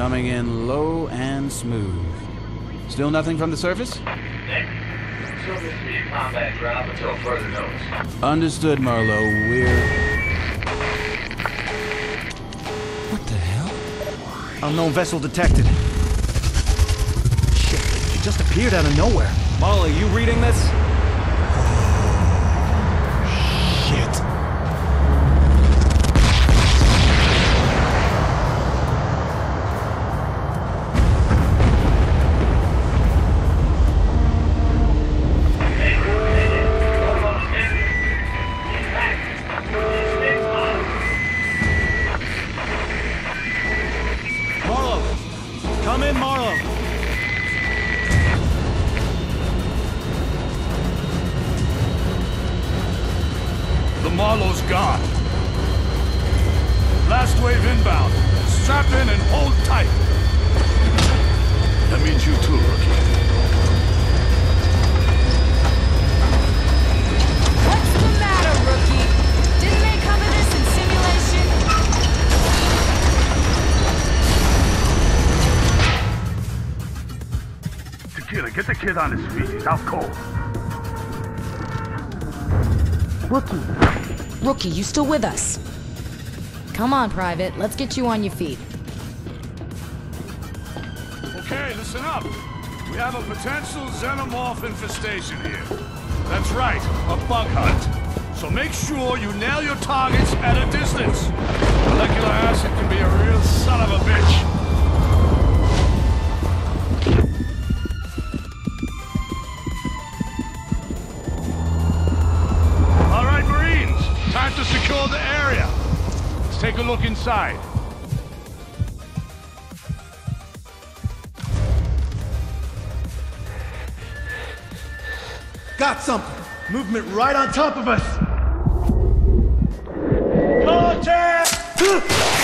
Coming in low and smooth. Still nothing from the surface? Nick, show this to be a combat drop until further notice. Understood, Marlowe. We're. What the hell? Unknown vessel detected. Shit, it just appeared out of nowhere. Molly, you reading this? Wave inbound. Strap in and hold tight. That means you too, rookie. What's the matter, rookie? Didn't they cover this in simulation? Tequila, get the kid on his feet. He's out cold. Rookie. Rookie, you still with us? Come on, Private. Let's get you on your feet. Okay, listen up. We have a potential xenomorph infestation here. That's right, a bug hunt. So make sure you nail your targets at a distance. Inside. Got something. Movement right on top of us.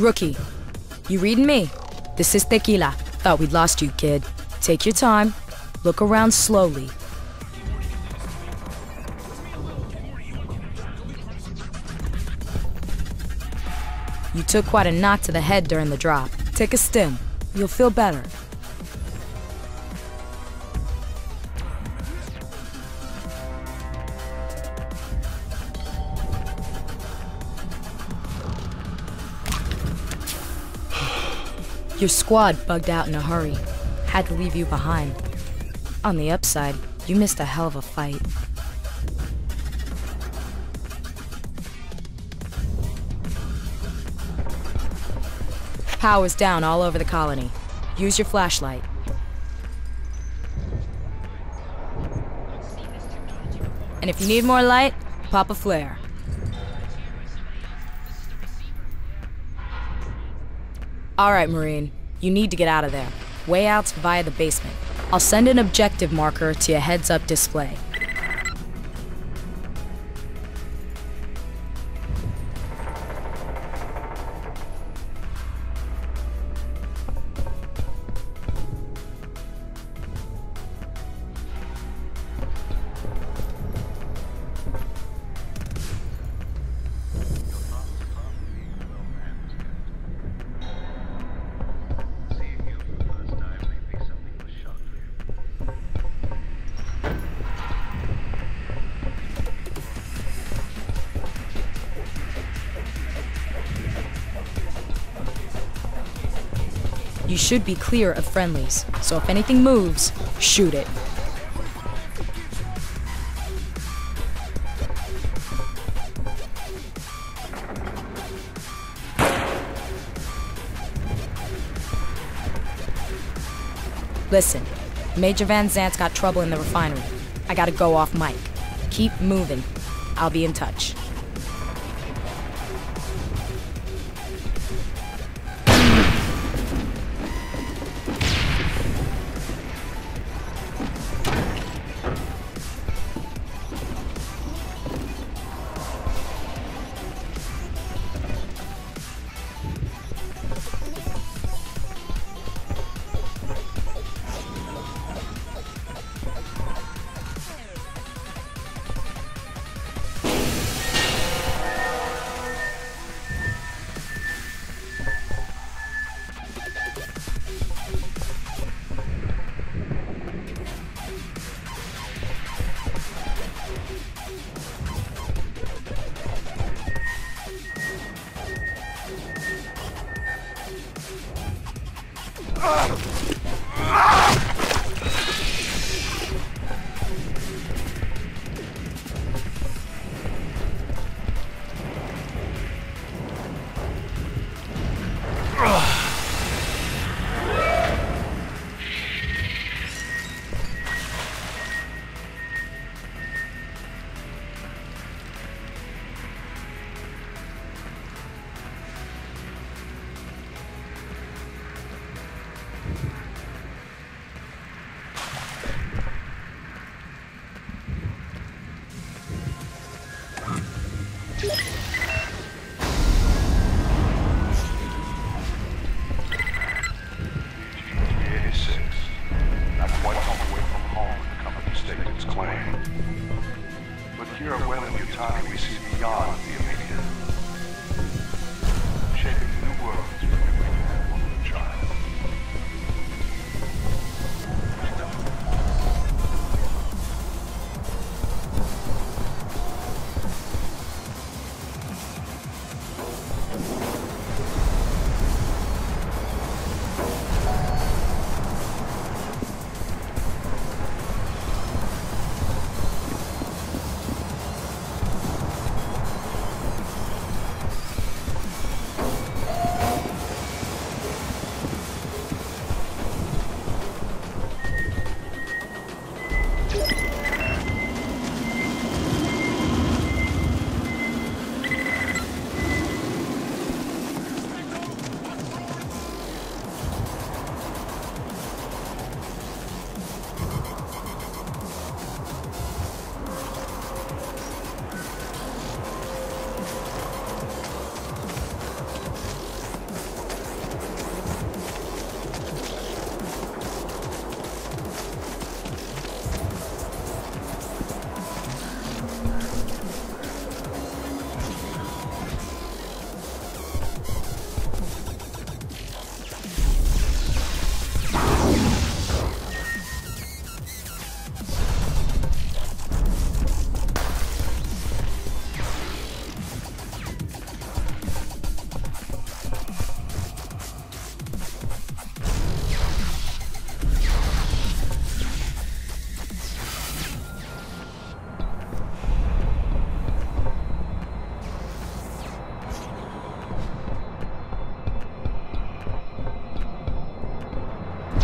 Rookie, you reading me? This is Tequila. Thought we'd lost you, kid. Take your time. Look around slowly. You took quite a knock to the head during the drop. Take a stim. You'll feel better. Your squad bugged out in a hurry. Had to leave you behind. On the upside, you missed a hell of a fight. Power's down all over the colony. Use your flashlight. And if you need more light, pop a flare. All right, Marine. You need to get out of there. Way out's via the basement. I'll send an objective marker to your heads up display. You should be clear of friendlies, so if anything moves, shoot it. Listen, Major Van Zandt's got trouble in the refinery. I gotta go off mic. Keep moving. I'll be in touch. Ah!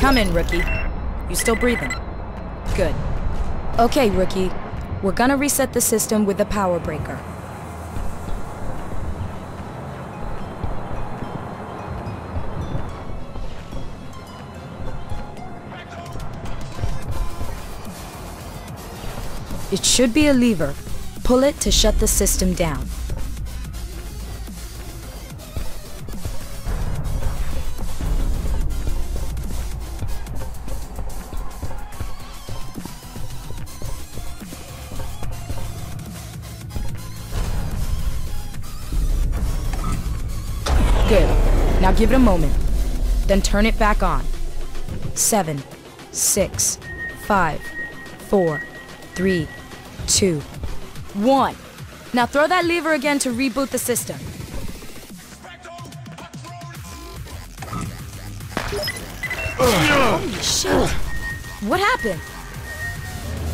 Come in, rookie. You still breathing? Good. Okay, rookie. We're gonna reset the system with the power breaker. It should be a lever. Pull it to shut the system down. Good. Now give it a moment. Then turn it back on. Seven, six, five, four, three, two, one. Now throw that lever again to reboot the system. Holy shit. What happened?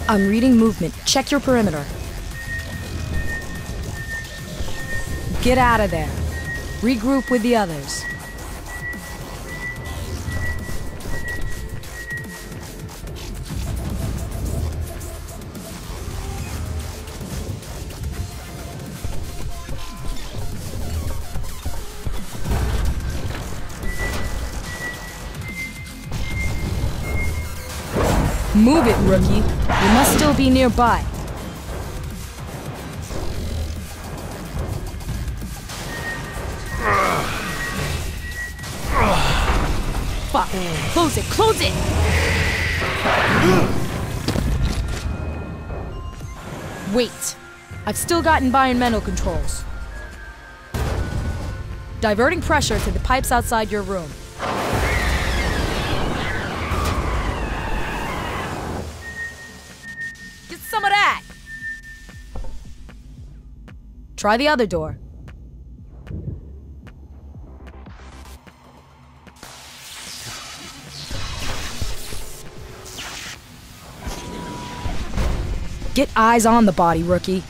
I'm reading movement. Check your perimeter. Get out of there. Regroup with the others. Move it, rookie. You must still be nearby. Close it, close it! Wait. I've still got environmental controls. Diverting pressure to the pipes outside your room. Get some of that! Try the other door. Get eyes on the body, rookie.